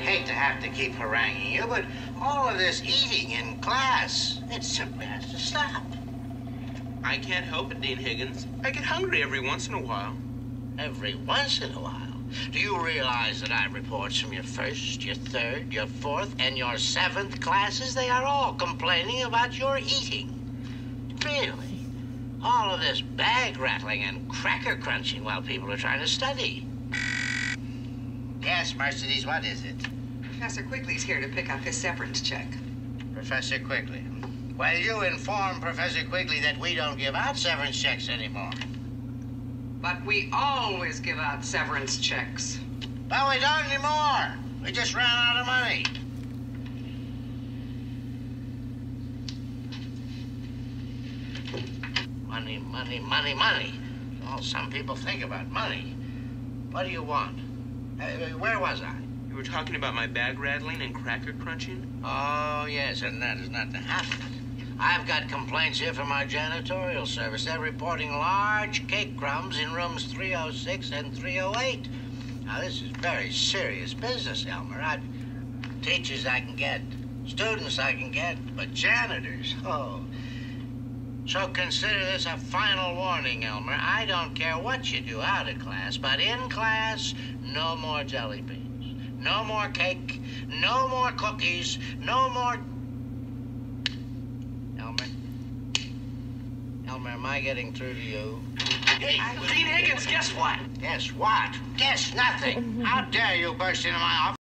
hate to have to keep haranguing you, but all of this eating in class, it simply has to stop. I can't help it, Dean Higgins. I get hungry every once in a while. Every once in a while. Do you realize that I have reports from your first, your third, your fourth, and your seventh classes? They are all complaining about your eating. Really? All of this bag rattling and cracker crunching while people are trying to study. Yes, Mercedes, what is it? Professor Quigley's here to pick up his severance check. Professor Quigley. Well, you inform Professor Quigley that we don't give out severance checks anymore. But we always give out severance checks. But we don't anymore. We just ran out of money. Money, money, money, money. All some people think about money. What do you want? Uh, where was I? You were talking about my bag rattling and cracker crunching? Oh, yes, and that is not to happen. I've got complaints here from our janitorial service. They're reporting large cake crumbs in rooms 306 and 308. Now, this is very serious business, Elmer. I, teachers I can get, students I can get, but janitors, oh. So consider this a final warning, Elmer. I don't care what you do out of class, but in class, no more jelly beans, no more cake, no more cookies, no more Elmer? Elmer, am I getting through to you? Hey, Dean Higgins, guess what? Guess what? Guess nothing. Mm-hmm. How dare you burst into my office?